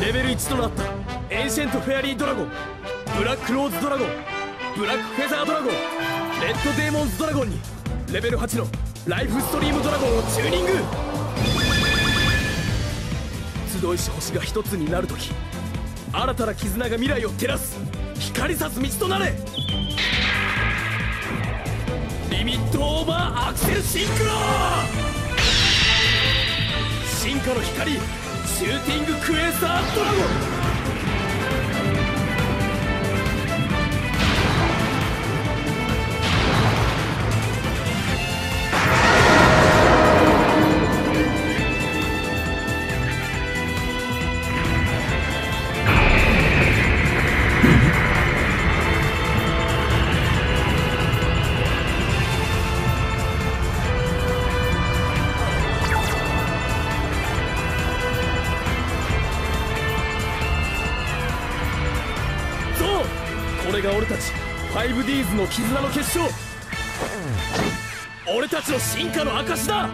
レベル1となった。エンシェントフェアリードラゴン。ブラックローズドラゴン。ブラックフェザードラゴン。レッドデーモンズドラゴンに。レベル8の。ライフストリームドラゴンをチューニング。集いし星が一つになるとき新たな絆が未来を照らす。光さす道となれ。リミットオーバーアクセルシンクロ進化の光。シューティングクエスタードラゴンこれが俺たち 5Ds の絆の結晶。俺たちの進化の証だ。